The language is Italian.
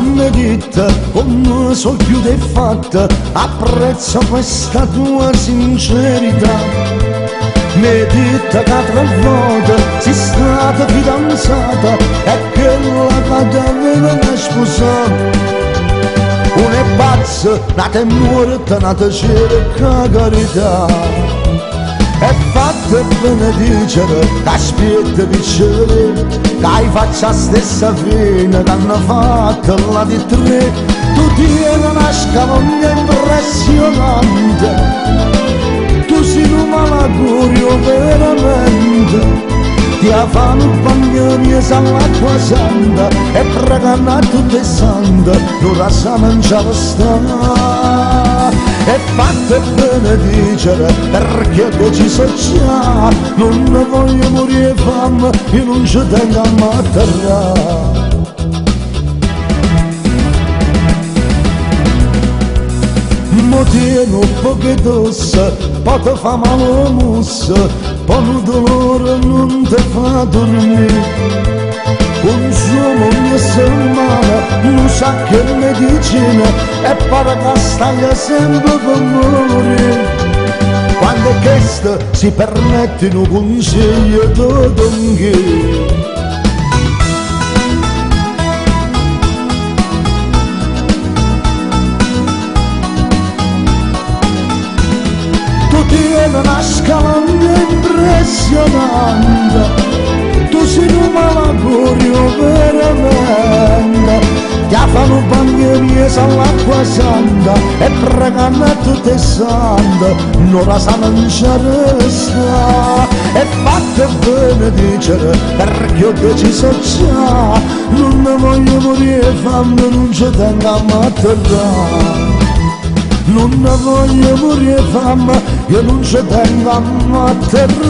mi dite come so chiude e fatta apprezzo questa tua sincerità. Mi dite che tre volte sei stata fidanzata e che la che aveva sposato un è pazzo, nata e morta, nata cerca carità fatta benedicere, che aspetta piccere, che faccia stessa fine che hanno fatto la di tre, tu tieni una scalogna impressionante, tu sei un malagurio veramente, ti fanno bagno mia all'acqua santa e pregano a tutte sante, la sa mangiare sta e fatte benedicere perché ci so già. Non ne voglio morire fame io non ci tengo a matterare Mo tieno un non ti fa dormire consumo ogni settimana non sa che medicina e pare che staglia sempre per morire quando è questo si permette un consiglio di donghi tu tieni una scalanda impressionante tu sei un malagurio veramente. Ti fanno bagnerie all'acqua santa e pregano a tutte sante non la sa mangiare sta e fatte benedicere perché io che ci so già non ne voglio morire fame non ci tengo a matterare non ne voglio morire fame io non ci tengo a matterare